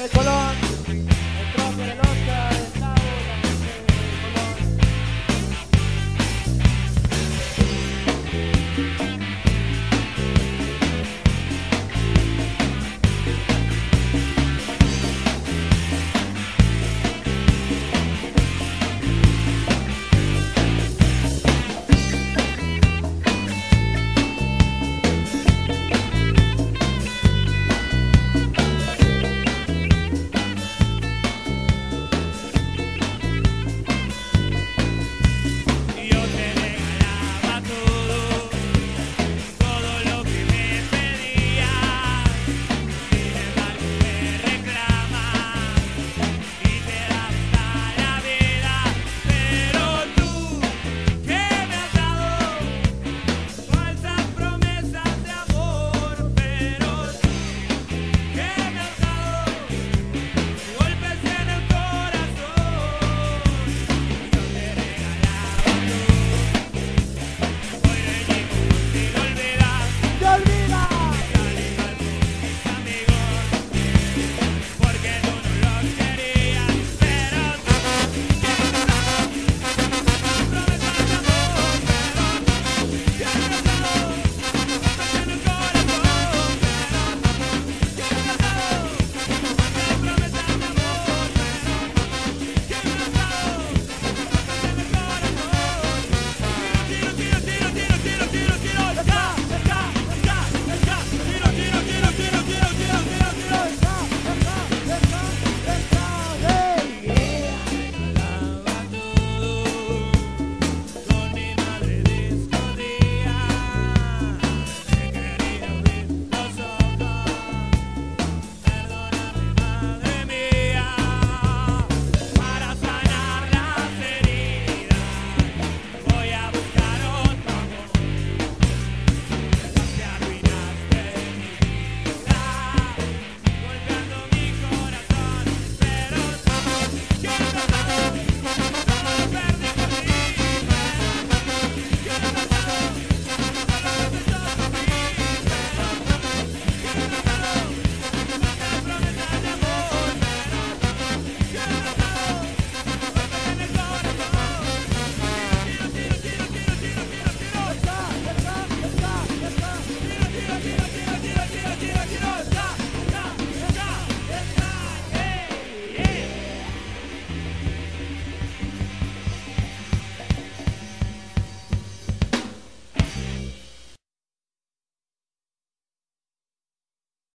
de Colón.